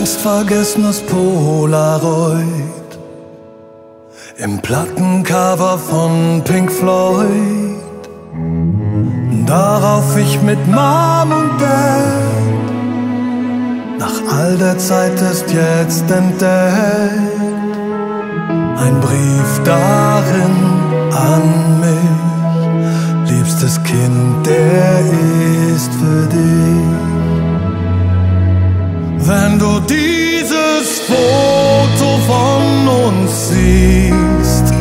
längst vergessenes Polaroid. Im Plattencover von Pink Floyd. Darauf ich mit Mom und Dad nach all der Zeit ist jetzt entdeckt. Ein Brief darin an mich, liebstes Kind, der ist für dich. Wenn du dieses Foto von uns siehst,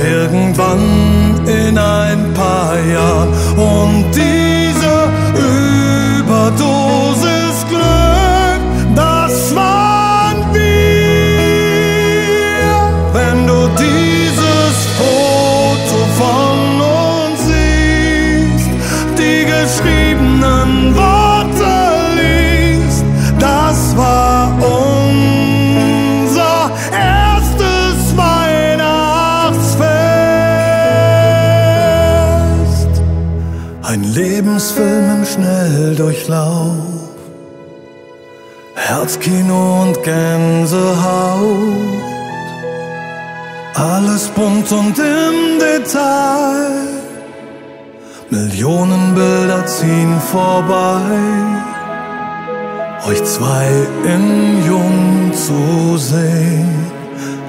irgendwann in ein paar Jahren und diese Überdosis Glück, das waren wir. Wenn du dieses Foto von uns siehst, die geschriebenen Worte Lebensfilm im Schnelldurchlauf. Herzkino und Gänsehaut. Alles bunt und im Detail. Millionen Bilder ziehen vorbei. Euch zwei in Jung zu sehen.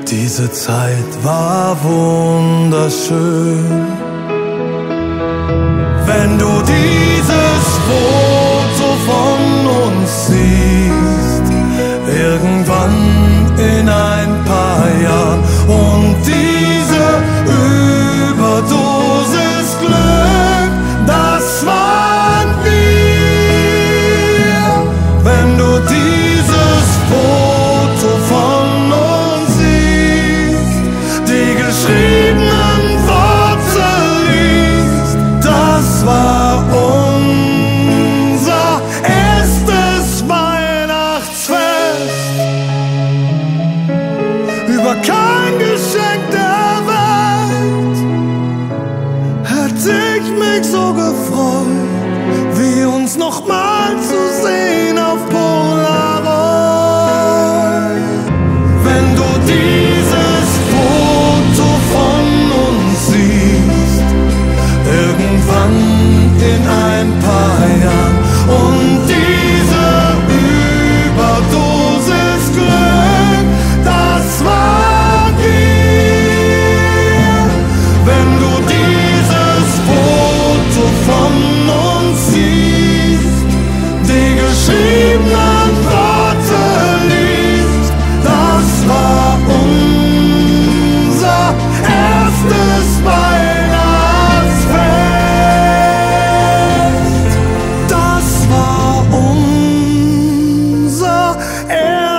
Diese Zeit war wunderschön. Wenn du dieses Foto von uns siehst, irgendwann in ein paar Jahren und diese gefreut, wie uns nochmal zu sehen auf Polaroid. Wenn du dieses Foto von uns siehst, irgendwann in ein paar Jahren. eu